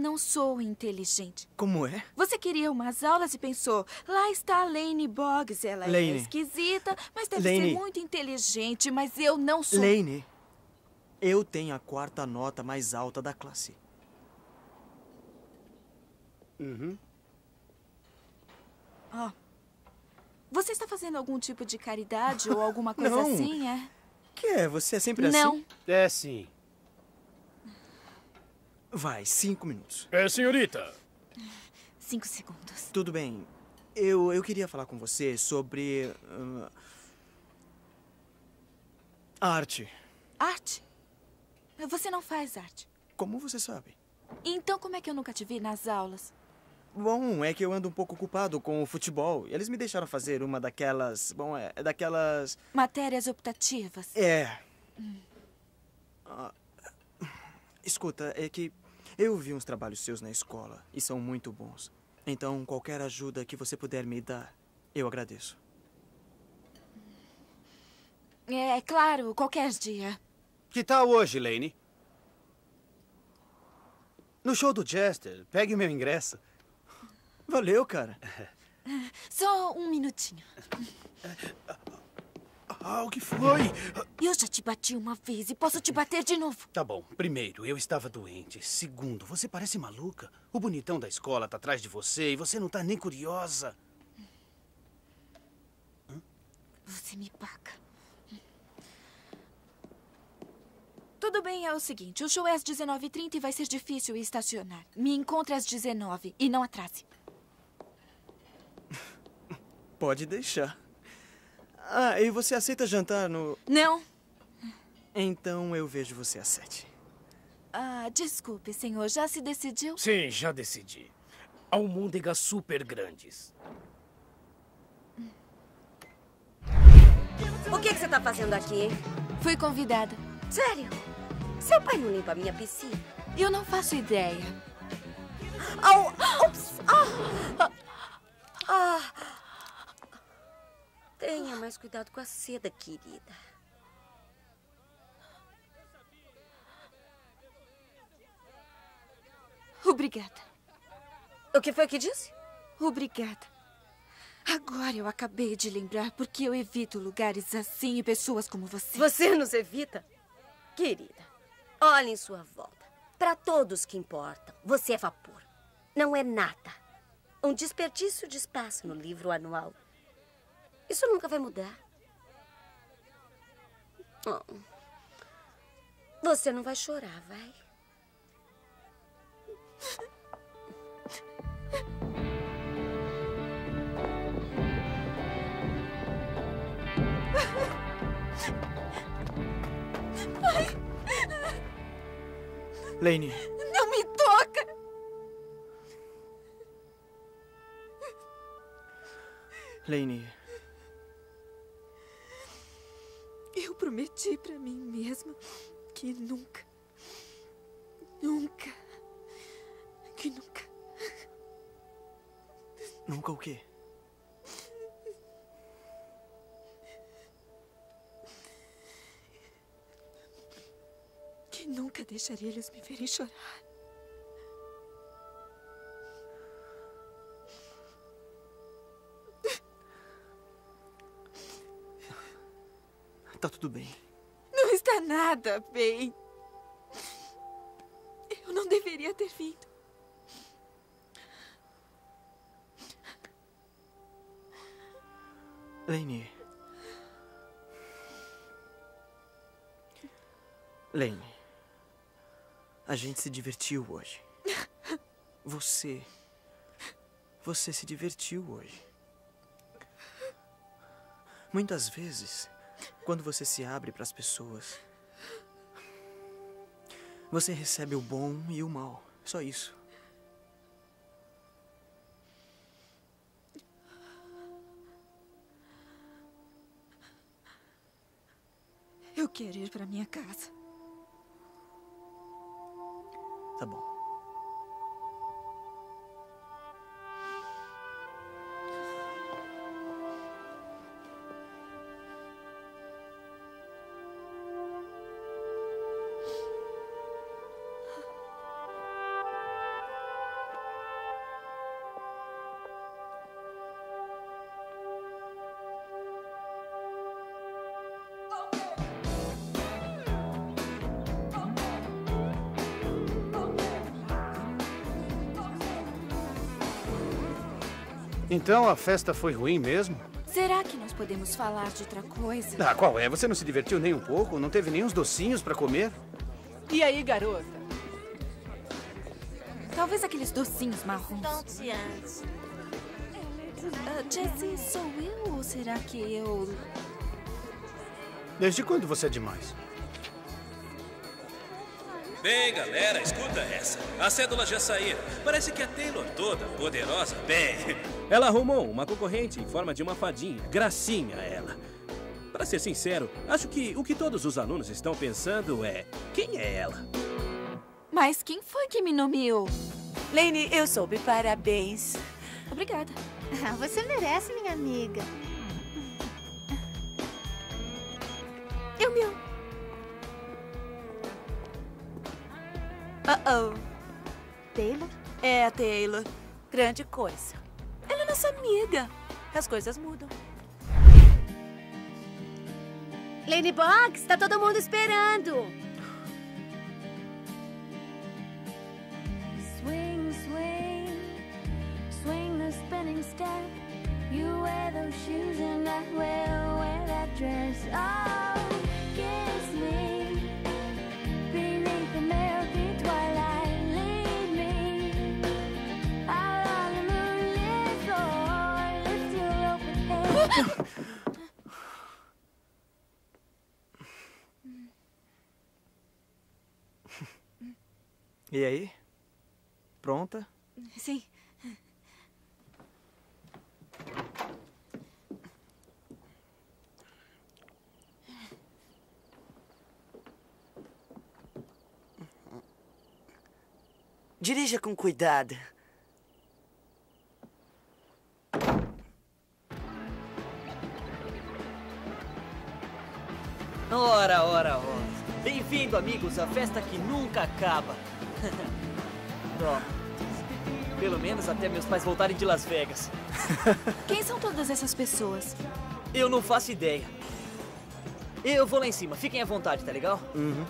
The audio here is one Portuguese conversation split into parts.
não sou inteligente. Como é? Você queria umas aulas e pensou, lá está a Lane Boggs. Ela é Lane. esquisita, mas deve Lane. ser muito inteligente, mas eu não sou. Lane, eu tenho a quarta nota mais alta da classe. Uhum. Ó. Você está fazendo algum tipo de caridade ou alguma coisa Não. assim, é? Que é? Você é sempre não. assim? É sim. Vai, cinco minutos. É, senhorita. Cinco segundos. Tudo bem. Eu, eu queria falar com você sobre. ah, arte. Arte? Você não faz arte. Como você sabe? Então como é que eu nunca te vi nas aulas? Bom, é que eu ando um pouco ocupado com o futebol. Eles me deixaram fazer uma daquelas. Bom, é é daquelas. Matérias optativas. É. Ah, escuta, é que eu vi uns trabalhos seus na escola e são muito bons. Então, qualquer ajuda que você puder me dar, eu agradeço. É, é claro, qualquer dia. Que tal hoje, Lane? No show do Chester, pegue o meu ingresso. Valeu, cara. Só um minutinho. Ah, o que foi? Eu já te bati uma vez e posso te bater de novo. Tá bom. Primeiro, eu estava doente. Segundo, você parece maluca. O bonitão da escola tá atrás de você e você não tá nem curiosa. Você me paga. Tudo bem, é o seguinte. O show é às 19h30 e vai ser difícil estacionar. Me encontre às 19 e não atrase. Pode deixar. Ah, e você aceita jantar no. Não? Então eu vejo você às sete. Ah, desculpe, senhor. Já se decidiu? Sim, já decidi. Almôndegas super grandes. O que, que você tá fazendo aqui, hein? Fui convidada. Sério? Seu pai não limpa a minha piscina? Eu não faço ideia. Au! Ups! Ah! Ah! Tenha mais cuidado com a seda, querida. Obrigada. O que foi que disse? Obrigada. Agora eu acabei de lembrar porque eu evito lugares assim e pessoas como você. Você nos evita? Querida, olhe em sua volta. Para todos que importam, você é vapor. Não é nada. Um desperdício de espaço no livro anual. Isso nunca vai mudar. Oh. Você não vai chorar, vai? Lane, Não me toca! Lane, prometi pra mim mesma que nunca, nunca, que nunca. nunca o quê? Que nunca deixaria eles me verem chorar. Tudo bem. Não está nada bem. Eu não deveria ter vindo. Lane. Lane. A gente se divertiu hoje. Você. Você se divertiu hoje. Muitas vezes, quando você se abre para as pessoas, você recebe o bom e o mal. Só isso. Eu quero ir para minha casa. Tá bom. Então a festa foi ruim mesmo? Será que nós podemos falar de outra coisa? Ah, qual é? Você não se divertiu nem um pouco? Não teve nem uns docinhos pra comer? E aí, garota? Talvez aqueles docinhos marrons. Tonteantes. Ah, Jessie, sou eu ou será que eu... Desde quando você é demais? Bem, galera, escuta essa. As cédulas já saíram. Parece que a Taylor toda, poderosa, bem... Ela arrumou uma concorrente em forma de uma fadinha. Gracinha ela. Para ser sincero, acho que o que todos os alunos estão pensando é: quem é ela? Mas quem foi que me nomeou? Lane, eu soube. Parabéns. Obrigada. Ah, Você merece, minha amiga. Eu meu. Uh-oh. Taylor? É a Taylor. Grande coisa. Ela é nossa amiga. As coisas mudam. Lane Box, tá todo mundo esperando. Swing, swing, swing the spinning step. You wear those shoes and I will wear that dress. Oh, E aí? Pronta? Sim. Dirija com cuidado. Ora, ora, ora. Bem-vindo, amigos, à festa que nunca acaba. Ó, pelo menos até meus pais voltarem de Las Vegas. Quem são todas essas pessoas? Eu não faço ideia. Eu vou lá em cima, fiquem à vontade, tá legal? Uhum.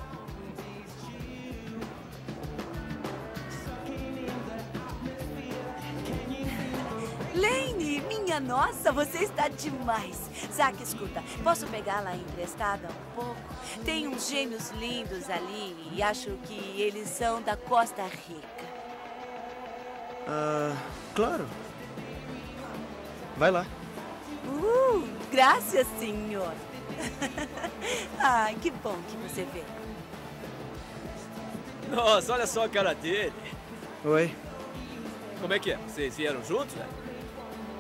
Minha nossa, você está demais. Zack, escuta, posso pegá-la emprestada um pouco? Tem uns gêmeos lindos ali e acho que eles são da Costa Rica. Ah, claro. Vai lá. Uh, graças, senhor. Ai, que bom que você veio. Nossa, olha só a cara dele. Oi. Como é que é? Vocês vieram juntos, né?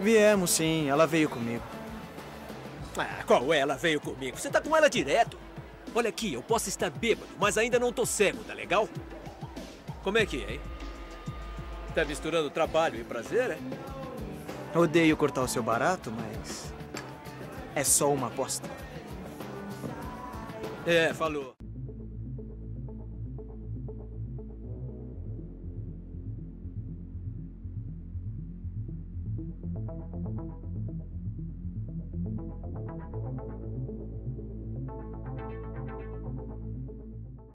Viemos, sim. Ela veio comigo. Ah, qual é? Ela veio comigo. Você tá com ela direto. Olha aqui, eu posso estar bêbado, mas ainda não tô cego, tá legal? Como é que é, hein? Tá misturando trabalho e prazer, é? Odeio cortar o seu barato, mas. É só uma aposta. É, falou.